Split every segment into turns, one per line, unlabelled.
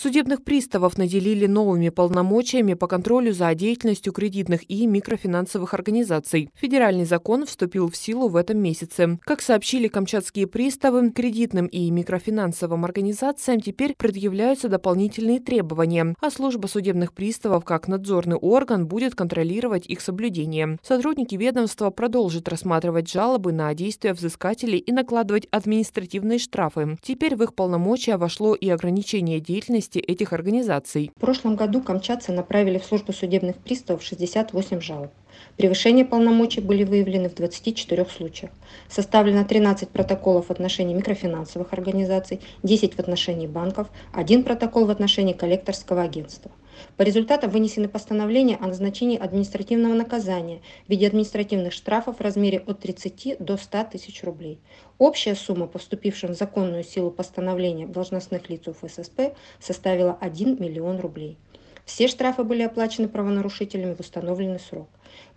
Судебных приставов наделили новыми полномочиями по контролю за деятельностью кредитных и микрофинансовых организаций. Федеральный закон вступил в силу в этом месяце. Как сообщили камчатские приставы, кредитным и микрофинансовым организациям теперь предъявляются дополнительные требования, а служба судебных приставов как надзорный орган будет контролировать их соблюдение. Сотрудники ведомства продолжат рассматривать жалобы на действия взыскателей и накладывать административные штрафы. Теперь в их полномочия вошло и ограничение деятельности деятельности этих организаций.
В прошлом году камчатцы направили в службу судебных приставов 68 жалоб. Превышение полномочий были выявлены в 24 случаях. Составлено 13 протоколов в отношении микрофинансовых организаций, 10 в отношении банков, один протокол в отношении коллекторского агентства. По результатам вынесены постановления о назначении административного наказания в виде административных штрафов в размере от 30 до 100 тысяч рублей. Общая сумма поступившим в законную силу постановления должностных лиц ФССП составила 1 миллион рублей. Все штрафы были оплачены правонарушителями в установленный срок.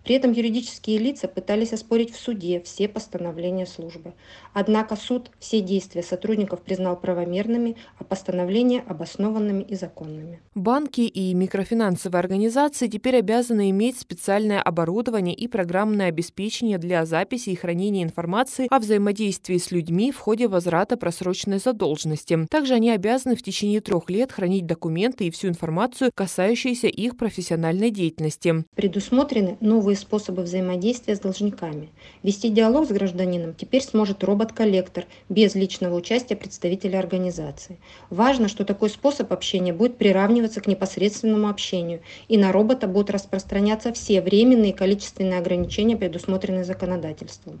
При этом юридические лица пытались оспорить в суде все постановления службы. Однако суд все действия сотрудников признал правомерными, а постановления обоснованными и законными.
Банки и микрофинансовые организации теперь обязаны иметь специальное оборудование и программное обеспечение для записи и хранения информации о взаимодействии с людьми в ходе возврата просроченной задолженности. Также они обязаны в течение трех лет хранить документы и всю информацию, касающуюся их профессиональной деятельности.
Предусмотрены новые способы взаимодействия с должниками. Вести диалог с гражданином теперь сможет робот-коллектор без личного участия представителя организации. Важно, что такой способ общения будет приравниваться к непосредственному общению, и на робота будут распространяться все временные и количественные ограничения, предусмотренные законодательством.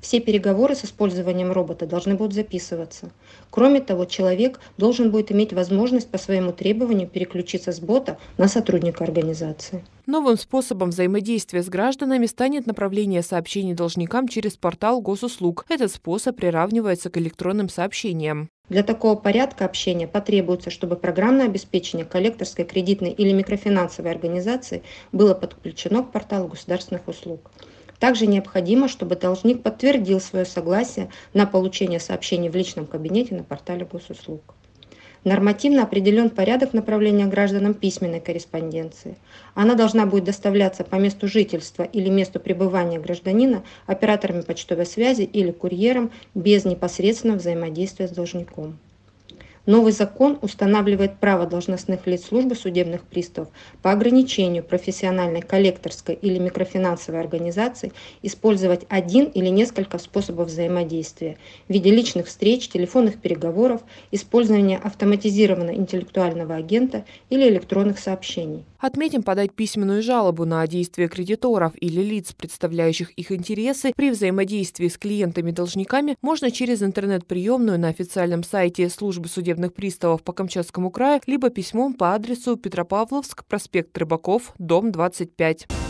Все переговоры с использованием робота должны будут записываться. Кроме того, человек должен будет иметь возможность по своему требованию переключиться с бота на сотрудника организации.
Новым способом взаимодействия с гражданами станет направление сообщений должникам через портал госуслуг. Этот способ приравнивается к электронным сообщениям.
Для такого порядка общения потребуется, чтобы программное обеспечение коллекторской, кредитной или микрофинансовой организации было подключено к порталу государственных услуг. Также необходимо, чтобы должник подтвердил свое согласие на получение сообщений в личном кабинете на портале госуслуг. Нормативно определен порядок направления гражданам письменной корреспонденции. Она должна будет доставляться по месту жительства или месту пребывания гражданина операторами почтовой связи или курьером без непосредственного взаимодействия с должником. Новый закон устанавливает право должностных лиц службы судебных приставов по ограничению профессиональной коллекторской или микрофинансовой организации использовать один или несколько способов взаимодействия в виде личных встреч, телефонных переговоров, использования автоматизированного интеллектуального агента или электронных сообщений.
Отметим, подать письменную жалобу на действия кредиторов или лиц, представляющих их интересы при взаимодействии с клиентами-должниками можно через интернет-приемную на официальном сайте службы судебных судебных приставов по Камчатскому краю, либо письмом по адресу Петропавловск, проспект Рыбаков, дом 25.